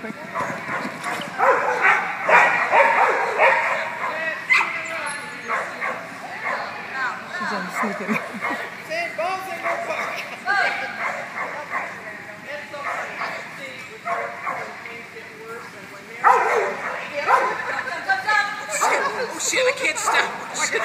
quick. She's on sneaking. Oh shit, I can't stop.